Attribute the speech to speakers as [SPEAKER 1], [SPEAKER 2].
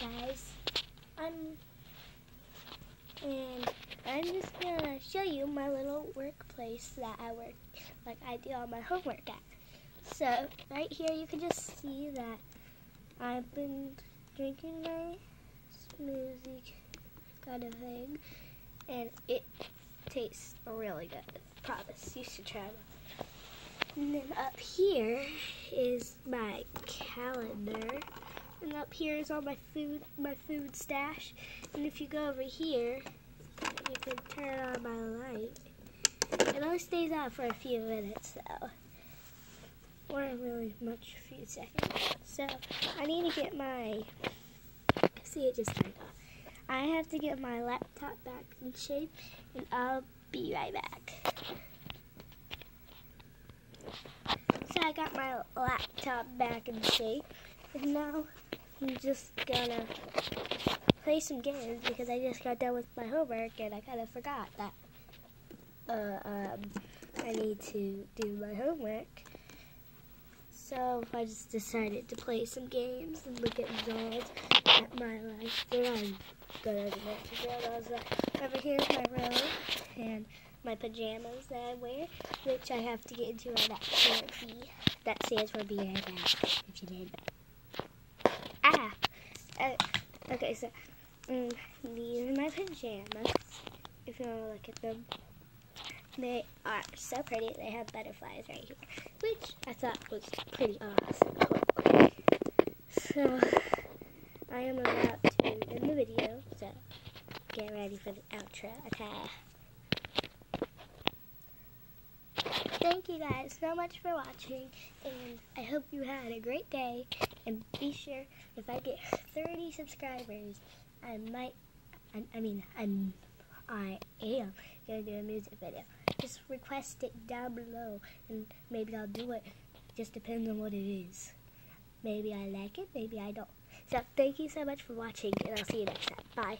[SPEAKER 1] guys. I'm and I'm just gonna show you my little workplace that I work like I do all my homework at. So right here you can just see that I've been drinking my smoothie kind of thing and it tastes really good. Promise, you should try it. And then up here is my calendar. And up here is all my food, my food stash. And if you go over here, you can turn on my light. It only stays on for a few minutes though. Or really much, few seconds. So I need to get my, see it just turned off. I have to get my laptop back in shape and I'll be right back. So I got my laptop back in shape and now I'm just gonna play some games because I just got done with my homework and I kind of forgot that uh, um, I need to do my homework. So I just decided to play some games and look at results at my life. Then I'm gonna go over here's my robe and my pajamas that I wear, which I have to get into right after B. That stands for back, if you didn't know. Uh, okay, so um, these are my pajamas. If you want to look at them, they are so pretty. They have butterflies right here, which I thought was pretty awesome. So I am about to end the video. So get ready for the outro. Okay. Thank you guys so much for watching, and I hope you had a great day. And be sure, if I get 30 subscribers, I might, I, I mean, I'm, I am going to do a music video. Just request it down below, and maybe I'll do it. Just depends on what it is. Maybe I like it, maybe I don't. So, thank you so much for watching, and I'll see you next time. Bye.